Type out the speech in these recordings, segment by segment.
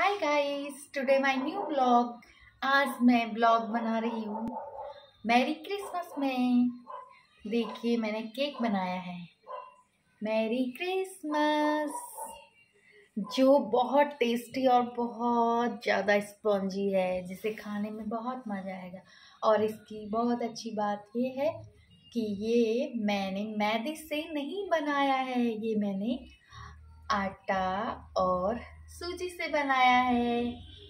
Hi guys today my new blog आज मैं blog बना रही हूँ। मैरी क्रिसमस में। देखिए, मैंने केक बनाया है। मैरी क्रिसमस जो बहुत टेस्टी और बहुत ज़्यादा स्पॉन्जी है, जिसे खाने में बहुत मज़ा आएगा। और इसकी बहुत अच्छी बात ये है कि ये मैंने मैदे से नहीं बनाया है। ये मैंने आटा और सूजी से बनाया है।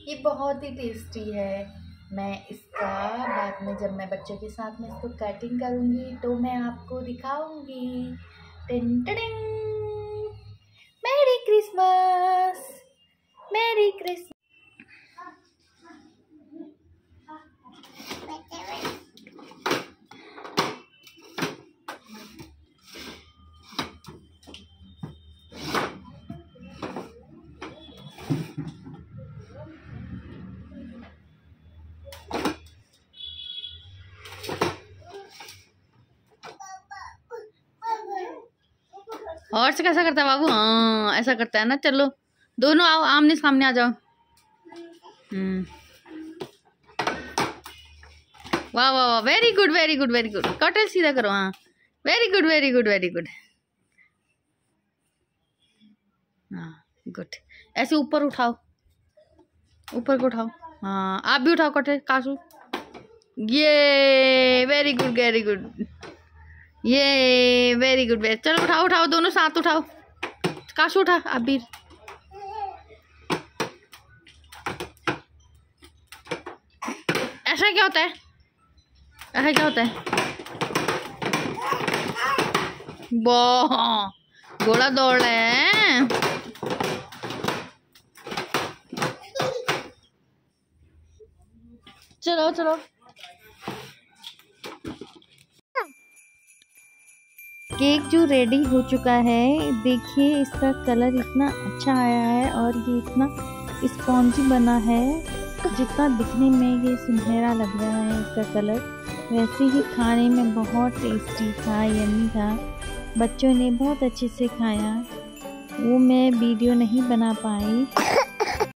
ये बहुत ही टेस्टी है। मैं इसका बाद में जब मैं बच्चों के साथ में इसको कटिंग करूँगी तो मैं आपको दिखाऊँगी। टिन मेरी क्रिसमस मेरी क्रिसमस और से कैसा करता है बाबू? हाँ ऐसा करता है ना, चलो। दोनों आओ, आमने सामने आ जाओ। हम्म। वाह वाह वाह very good very good very good कटल सीधा करो हाँ। Very good very good very good हाँ गुड ऐसे ऊपर उठाओ। ऊपर को उठाओ। हाँ आप भी उठाओ कटे कासू ये वेरी गुड वेरी गुड ये वेरी गुड वेरी चलो, उठाओ उठाओ, दोनों साथ उठाओ। काशू उठा अबीर ऐसा क्या होता है? ऐसा क्या होता है? बो घोड़ा दौड़ रहे हैं? चलो चलो। केक जो रेडी हो चुका है, देखिए इसका कलर इतना अच्छा आया है और ये इतना स्पॉन्जी बना है, जितना दिखने में ये सुनहरा लग रहा है इसका कलर। वैसे ही खाने में बहुत टेस्टी था यमी था। बच्चों ने बहुत अच्छे से खाया। वो मैं वीडियो नहीं बना पाई।